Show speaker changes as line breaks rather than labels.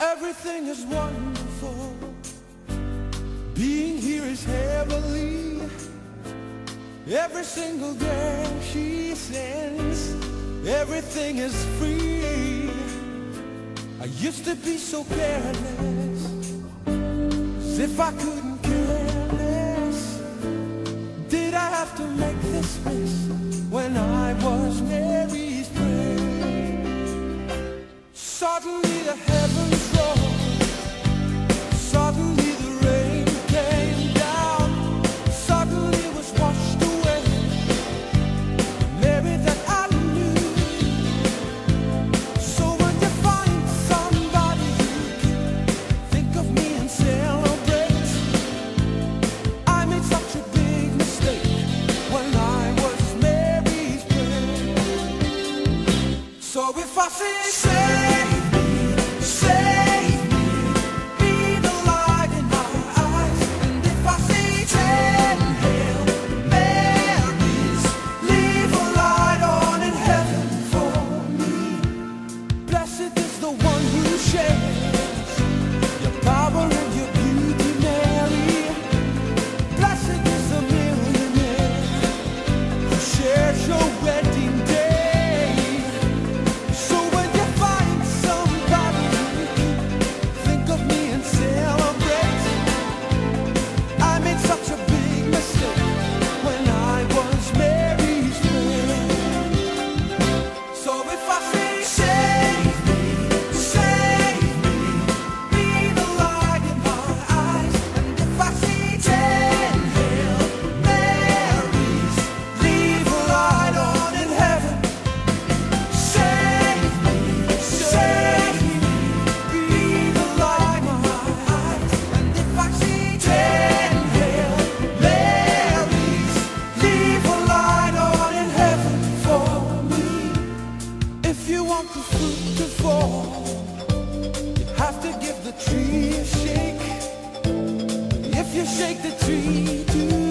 Everything is wonderful. Being here is heavenly. Every single day she sends, everything is free. I used to be so careless, as if I couldn't care less. Did I have to make this mess when I was Mary's friend? Suddenly the heaven. faço ser? tree shake, if you shake the tree, do